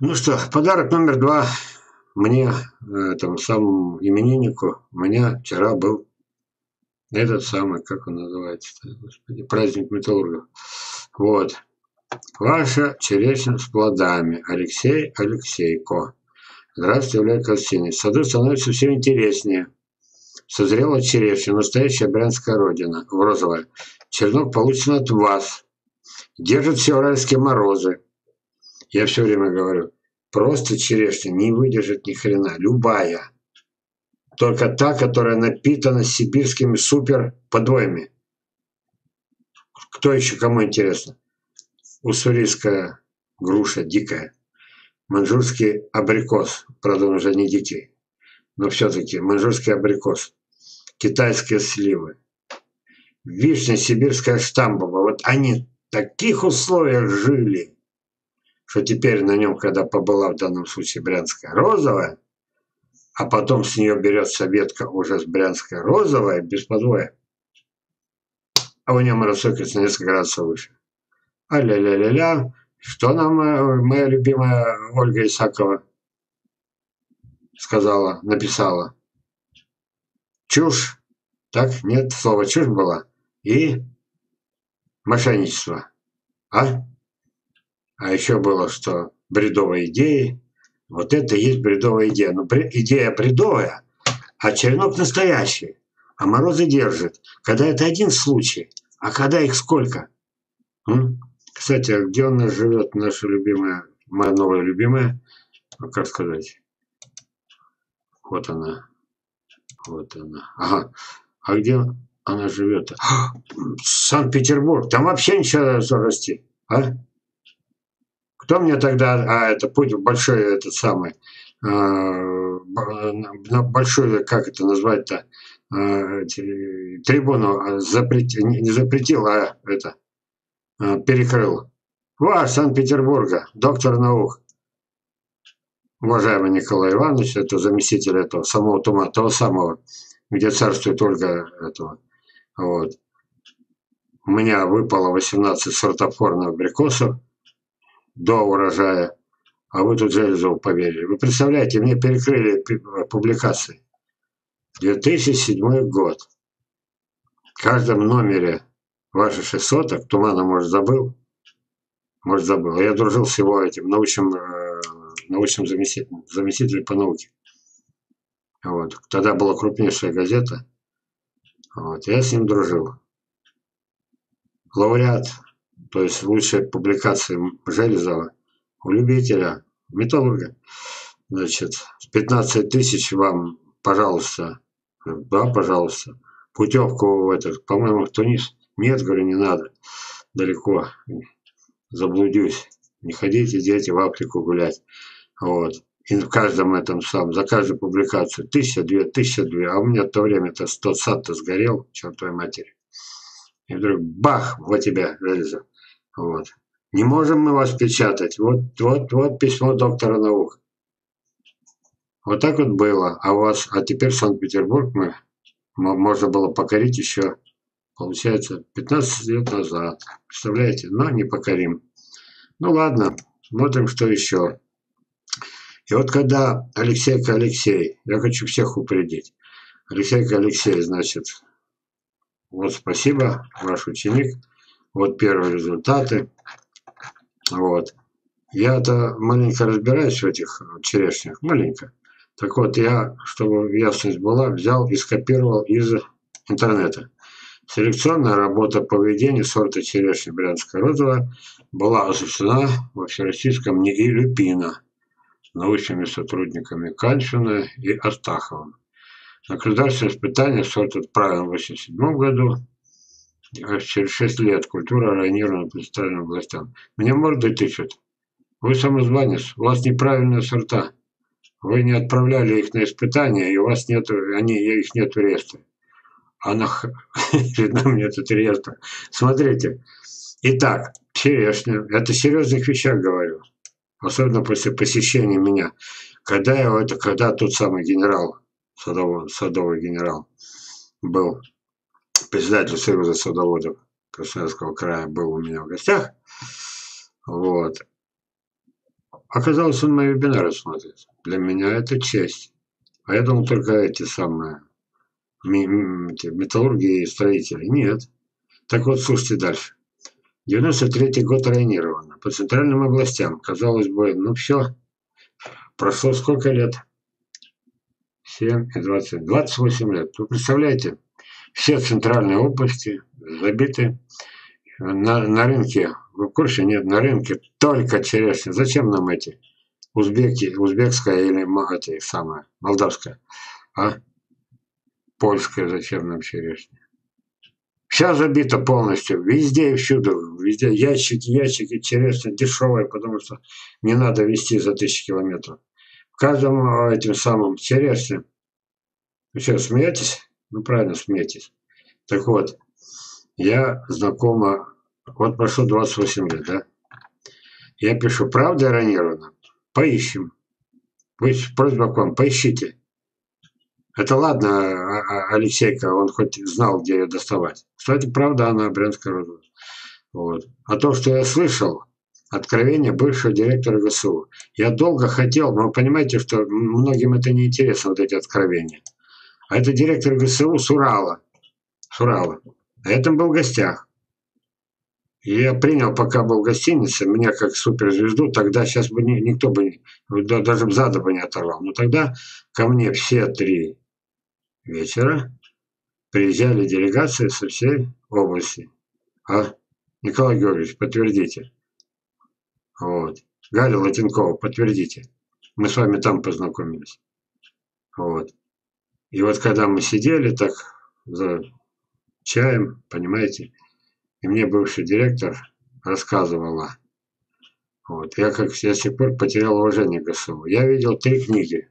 Ну что, подарок номер два мне, этому самому имениннику, у меня вчера был этот самый, как он называется, господи, праздник металлургов. Вот. Ваша черешня с плодами. Алексей Алексейко. Здравствуйте, Олег Константинович. Сады становится все интереснее. Созрела черешня, настоящая брянская родина, в розовая. Чернок получен от вас. Держит все уральские морозы. Я все время говорю, просто черешня не выдержит ни хрена, любая. Только та, которая напитана сибирскими супер подвоями. Кто еще, кому интересно? Уссурийская груша дикая. Манжурский абрикос, правда он уже не дикий, но все-таки манжурский абрикос. Китайские сливы. Вишня сибирская штамбова. Вот они в таких условиях жили – что теперь на нем, когда побыла в данном случае брянская розовая, а потом с нее берется ветка уже с брянской розовой, без подвоя, а у нее маросокис на несколько градусов выше. А-ля-ля-ля-ля, что нам э, моя любимая Ольга Исакова сказала, написала? Чушь. Так, нет, слово чушь было. И мошенничество. А? А еще было, что бредовые идеи. Вот это и есть бредовая идея. Но ну, идея бредовая, а черенок настоящий. А морозы держит. Когда это один случай, а когда их сколько? М? Кстати, а где у нас живет наша любимая, моя новая любимая? Ну, как сказать? Вот она. Вот она. Ага. А где она живет? Санкт-Петербург. Там вообще ничего расти. А? Кто мне тогда, а это путь большой этот самый, а, большой, как это назвать-то, а, трибуну запретил, не запретил, а это, а, перекрыл. Ваш Санкт-Петербурга, доктор наук. Уважаемый Николай Иванович, это заместитель этого самого тума, того самого, где царствует Ольга этого. Вот. У меня выпало 18 сортофорных абрикосов до урожая, а вы тут Железову поверили. Вы представляете, мне перекрыли публикации. 2007 год. В каждом номере ваши 600, Тумана, может, забыл? Может, забыл. Я дружил с его этим научным, э, научным заместителем, заместителем по науке. Вот. Тогда была крупнейшая газета. Вот. Я с ним дружил. Лауреат то есть лучшая публикация Железова у любителя, металлурга. Значит, 15 тысяч вам, пожалуйста, да, пожалуйста, путевку в этот, по-моему, в Тунис. Нет, говорю, не надо, далеко, заблудюсь. Не ходите, дети, в Африку гулять. Вот. И в каждом этом самом, за каждую публикацию тысяча, две, тысяча, две. А у меня в то время-то тот сад-то сгорел, чертовой матери. И вдруг бах, вот тебя, железо. Вот. Не можем мы вас печатать. Вот, вот, вот письмо доктора наук. Вот так вот было. А у вас, а теперь Санкт-Петербург мы можно было покорить еще, получается, 15 лет назад. Представляете? Но не покорим. Ну ладно, смотрим, что еще. И вот когда Алексейка Алексей, я хочу всех упредить. Алексейка Алексей, значит, вот спасибо, ваш ученик. Вот первые результаты. Вот. Я-то маленько разбираюсь в этих черешнях, маленько. Так вот, я, чтобы ясность была, взял и скопировал из интернета. Селекционная работа поведения сорта черешни Брянская розовая была осуществлена во Всероссийском НИИ Люпина научными сотрудниками Кальшина и Астаховым. На государственное испытание сорт отправлен в 1987 году через 6 лет культура районирована представлена областям. Мне морды тычут. Вы самозванец, у вас неправильные сорта. Вы не отправляли их на испытания, и у вас нет, они, их нет в реестре. А на, на мне этот реестр. Смотрите, Итак, черешня. Это серьезных вещах говорю. Особенно после посещения меня. Когда я, это когда тот самый генерал, садовый, садовый генерал, был председатель Союза садоводов Красноярского края, был у меня в гостях. Вот. Оказалось, он мои вебинары смотрит. Для меня это честь. А я думал только эти самые металлурги и строители. Нет. Так вот, слушайте дальше. 93 год районировано. По центральным областям. Казалось бы, ну все. Прошло сколько лет? 7 и 20. 28 лет. Вы представляете, все центральные области забиты на, на рынке. В курсе? Нет, на рынке только черешня. Зачем нам эти? Узбеки, узбекская или эти самая, молдавская. А? Польская зачем нам черешня? Вся забита полностью, везде и всюду, везде ящики, ящики, черешня дешевая, потому что не надо везти за тысячи километров. В каждом а, этим самым черешне. Вы что, смеетесь? Ну, правильно, смеетесь. Так вот, я знакома, вот прошло 28 лет, да? Я пишу, правда иронировано? Поищем. Вы, просьба к вам, поищите. Это ладно, а, а, Алексейка, он хоть знал, где ее доставать. Кстати, правда, она брянская рода. Вот. А то, что я слышал, откровение бывшего директора ГСУ. Я долго хотел, но понимаете, что многим это не интересно, вот эти откровения. А это директор ГСУ с Урала. С Урала. А я там был в гостях. И я принял, пока был в гостинице, меня как суперзвезду, тогда сейчас бы никто бы, даже зада бы не оторвал. Но тогда ко мне все три вечера приезжали делегации со всей области. А, Николай Георгиевич, подтвердите. Вот. Галя Латинкова, подтвердите. Мы с вами там познакомились. Вот. И вот когда мы сидели так за чаем, понимаете, и мне бывший директор рассказывала, вот, я как я с тех пор потерял уважение к ГСУ. Я видел три книги,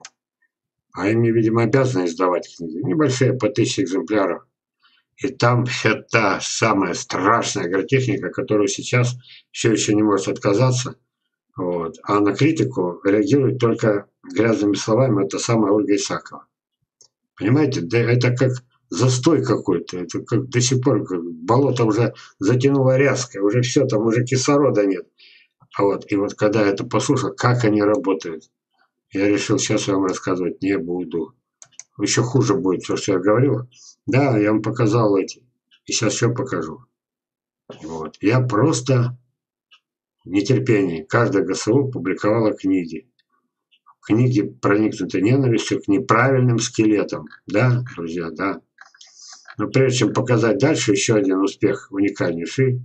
а им, видимо, обязаны издавать книги, небольшие, по тысяче экземпляров. И там вся та самая страшная агротехника, которую сейчас все еще не может отказаться. Вот. А на критику реагирует только грязными словами это самая Ольга Исакова. Понимаете, да это как застой какой-то, это как до сих пор как болото уже затянуло ряской, уже все, там уже кислорода нет. А вот, и вот когда это послушал, как они работают, я решил, сейчас я вам рассказывать не буду. Еще хуже будет все, что я говорил. Да, я вам показал эти. И сейчас все покажу. Вот. Я просто в нетерпении. Каждая ГСУ публиковала книги. Книги проникнуты ненавистью к неправильным скелетам. Да, друзья, да. Но прежде чем показать дальше, еще один успех уникальнейший.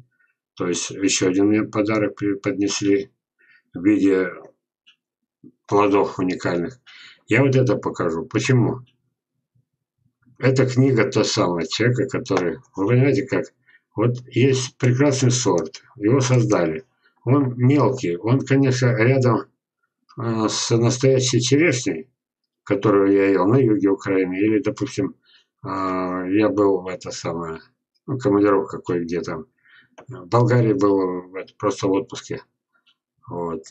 То есть еще один мне подарок поднесли в виде плодов уникальных. Я вот это покажу. Почему? Эта книга та самая человека, который, вы понимаете как, вот есть прекрасный сорт, его создали. Он мелкий, он, конечно, рядом э, с настоящей черешней, которую я ел на юге Украины, или, допустим, а, я был в это самое, ну, командировка кое-где там. В Болгарии был просто в отпуске. Вот.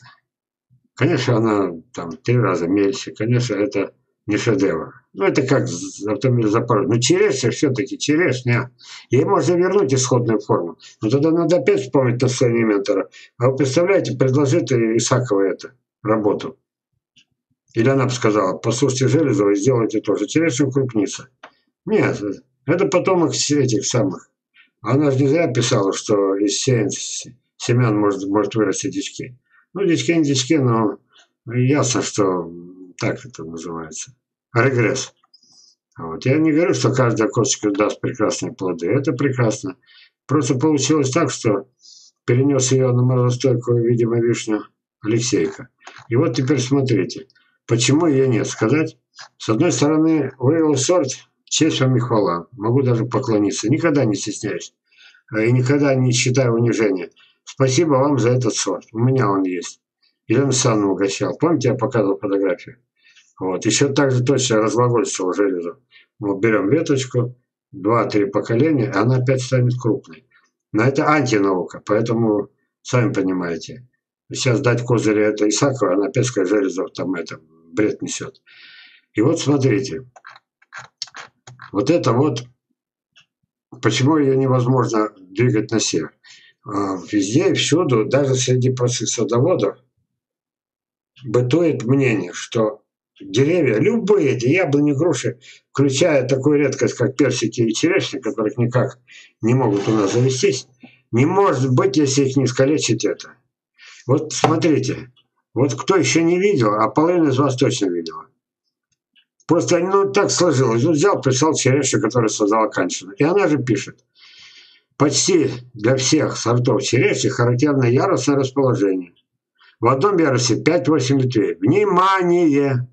Конечно, она там три раза меньше. Конечно, это не шедевр. Ну, это как автомобиль Запорожье. Ну, черешня все-таки, черешня. Ей можно вернуть исходную форму. Но тогда надо опять вспомнить Тоссани Ментора. А вы представляете, предложит Исакова это, работу. Или она бы сказала, послушайте Железова и сделайте тоже. Черешня крупница. Нет, это потомок этих самых. Она же не зря писала, что из семян может, может вырасти дички. Ну, дички не дички, но ясно, что так это называется. Регресс. Вот. Я не говорю, что каждая косточка даст прекрасные плоды. Это прекрасно. Просто получилось так, что перенес ее на морозостойкую, видимо, вишню Алексейка. И вот теперь смотрите, почему ее нет. Сказать, с одной стороны, вывел сорт Честь вам и хвала. Могу даже поклониться. Никогда не стесняюсь. И никогда не считаю унижения. Спасибо вам за этот сорт. У меня он есть. Елена Санну угощал. Помните, я показывал фотографию? Вот. Еще также точно разглагольствовал железо. Мы берем веточку, два-три поколения, и она опять станет крупной. Но это антинаука, поэтому, сами понимаете, сейчас дать козыря это Исакова, она опять скажет, Железов там это бред несет. И вот смотрите, вот это вот, почему ее невозможно двигать на север. Везде и всюду, даже среди простых садоводов, бытует мнение, что деревья, любые эти яблони, груши, включая такую редкость, как персики и черешни, которых никак не могут у нас завестись, не может быть, если их не искалечить это. Вот смотрите, вот кто еще не видел, а половина из вас точно видела. Просто ну, так сложилось. Он взял, писал черешню, которую создала Каншина. И она же пишет. Почти для всех сортов черешни характерно ярусное расположение. В одном ярусе 5-8 ветвей. Внимание!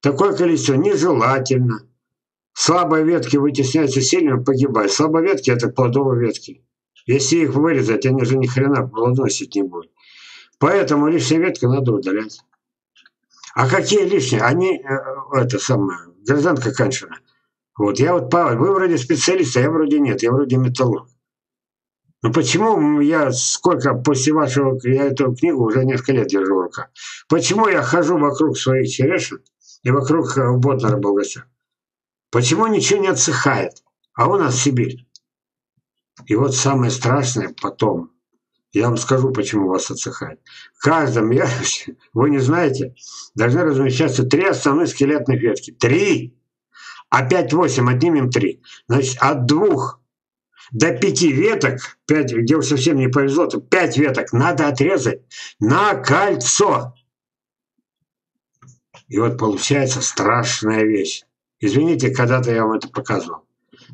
Такое количество нежелательно. Слабые ветки вытесняются сильными, погибают. Слабые ветки – это плодовые ветки. Если их вырезать, они же ни хрена плодоносить не будут. Поэтому лишние ветки надо удалять. А какие лишние? Они, э, это самое, гражданка Каншина. Вот, я вот, Павел, вы вроде специалист, а я вроде нет, я вроде металлург. Ну почему я сколько после вашего, я эту книгу уже несколько лет держу в руках. Почему я хожу вокруг своих черешин и вокруг э, Ботнера Болгася? Почему ничего не отсыхает? А у нас Сибирь. И вот самое страшное потом, я вам скажу, почему у вас отсыхает. В каждом ярусе, вы не знаете, должны размещаться три основные скелетных ветки. Три! А 5-8 отнимем три. Значит, от двух до пяти веток, 5, где совсем не повезло, то 5 веток надо отрезать на кольцо. И вот получается страшная вещь. Извините, когда-то я вам это показывал.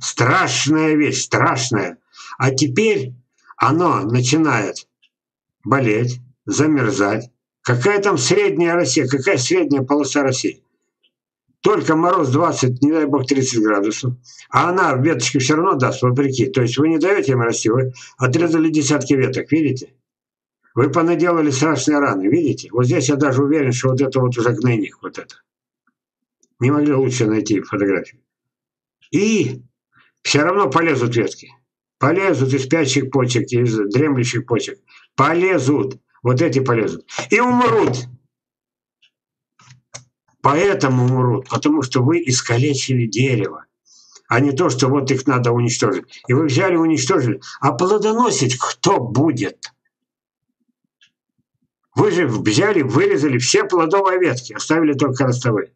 Страшная вещь, страшная. А теперь оно начинает болеть, замерзать. Какая там средняя Россия, какая средняя полоса России? Только мороз 20, не дай бог 30 градусов. А она веточки все равно даст, вопреки. То есть вы не даете им расти, вы отрезали десятки веток, видите? Вы понаделали страшные раны, видите? Вот здесь я даже уверен, что вот это вот уже гнойник, вот это. Не могли лучше найти фотографию. И все равно полезут ветки. Полезут из спящих почек, из дремлющих почек. Полезут. Вот эти полезут. И умрут. Поэтому умрут. Потому что вы искалечили дерево. А не то, что вот их надо уничтожить. И вы взяли, уничтожили. А плодоносить кто будет? Вы же взяли, вырезали все плодовые ветки, оставили только ростовые.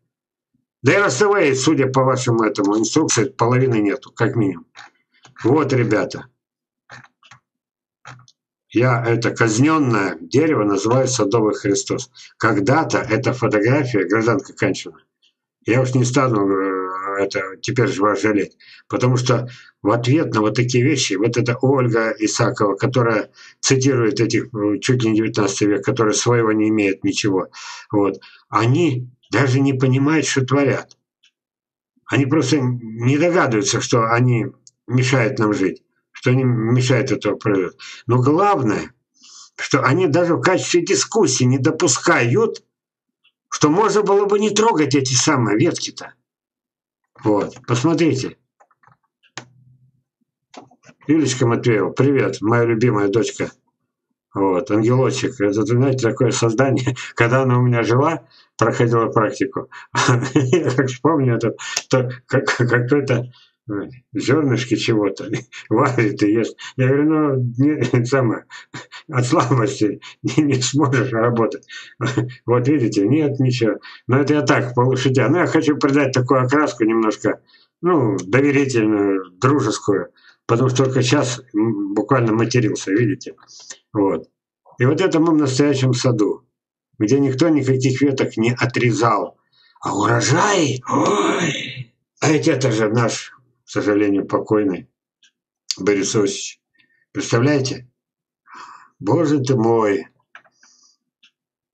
Да и ростовые, судя по вашему этому инструкции, половины нету, как минимум. Вот, ребята. Я это казненное дерево называю садовый Христос. Когда-то эта фотография гражданка Канчина. Я уж не стану э, это теперь же вас жалеть. Потому что в ответ на вот такие вещи, вот эта Ольга Исакова, которая цитирует этих э, чуть ли не 19 век, которая своего не имеет ничего, вот, они даже не понимают, что творят. Они просто не догадываются, что они мешают нам жить, что они мешают этого производства. Но главное, что они даже в качестве дискуссии не допускают, что можно было бы не трогать эти самые ветки-то. Вот, посмотрите. Юлечка Матвеева, привет, моя любимая дочка. Вот, ангелочек. Это, знаете, такое создание, когда она у меня жила, проходила практику. Я как вспомню, это, то, как, какой-то зернышки чего-то варит и ест. Я говорю, ну, не, самое, от слабости не, не сможешь работать. Вот видите, нет, ничего. Но это я так, полушутя. Но я хочу придать такую окраску немножко, ну, доверительную, дружескую, потому что только сейчас буквально матерился, видите. Вот. И вот это мы в настоящем саду, где никто никаких веток не отрезал. А урожай, ой, а ведь это же наш к сожалению, покойный Борис Осич. Представляете? Боже ты мой.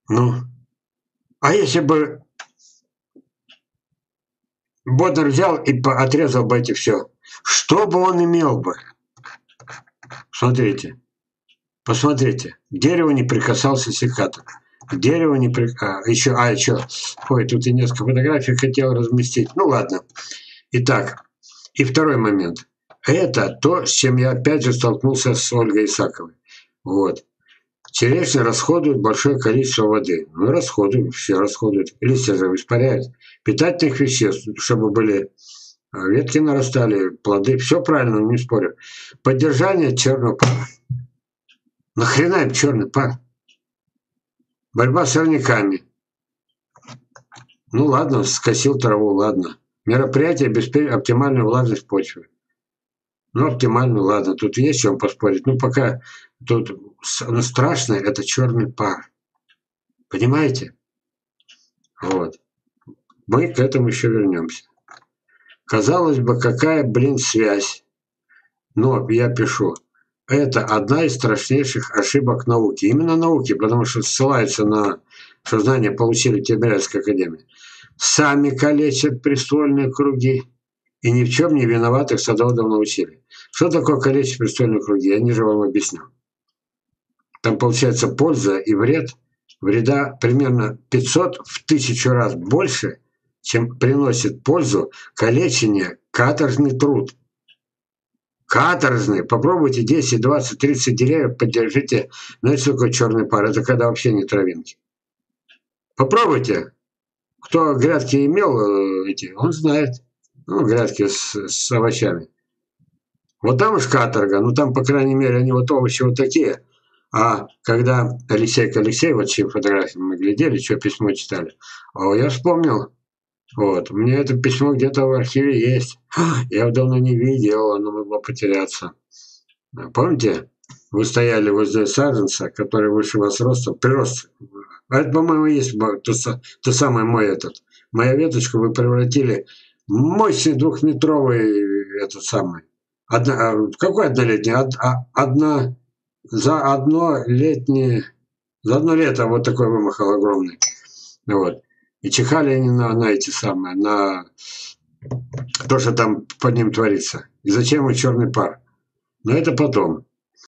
Ну, а если бы Боднер взял и отрезал бы эти все, что бы он имел бы? Смотрите, посмотрите, к дереву не прикасался секатор. К дереву не при... а, еще, а, еще, ой, тут и несколько фотографий хотел разместить. Ну ладно. Итак, и второй момент. Это то, с чем я опять же столкнулся с Ольгой Исаковой. Вот. Черешня расходует большое количество воды. Ну, расходуют, все расходуют. Листья же испаряют. Питательных веществ, чтобы были а, ветки нарастали, плоды. Все правильно, не спорю. Поддержание черного пара. Нахрена им черный пар? Борьба с сорняками. Ну ладно, скосил траву, ладно. Мероприятие обеспечит оптимальную влажность почвы. Ну, оптимальную, ладно, тут есть чем поспорить. Ну, пока тут ну, страшное, это черный пар. Понимаете? Вот. Мы к этому еще вернемся. Казалось бы, какая, блин, связь? Но я пишу, это одна из страшнейших ошибок науки. Именно науки, потому что ссылается на что знания получили в Тимирязевской академии. Сами калечат престольные круги и ни в чем не виноватых садоводов научили. Что такое калечить престольные круги? Я ниже вам объясню. Там получается польза и вред. Вреда примерно 500 в тысячу раз больше, чем приносит пользу калечение каторжный труд. Каторжный. Попробуйте 10, 20, 30 деревьев, поддержите. Знаете, что такое черный пар? Это когда вообще не травинки. Попробуйте. Кто грядки имел э, эти, он знает. Ну, грядки с, с овощами. Вот там уж каторга, ну там, по крайней мере, они вот овощи вот такие. А когда Алексей Алексей, вот чьи фотографии мы глядели, что письмо читали, о, я вспомнил, вот, у меня это письмо где-то в архиве есть. Я его давно не видел, оно могло потеряться. Помните, вы стояли возле саженца, который выше вас ростом, прирост. А это, по-моему, есть то, то самое мой этот. Моя веточка вы превратили в мощный двухметровый этот самый. Одна, а, какой однолетний? Од, а, одна, за одно летнее, за одно лето вот такой вымахал огромный. Вот. И чихали они на, на эти самые, на то, что там под ним творится. И зачем ему черный пар? Но это потом.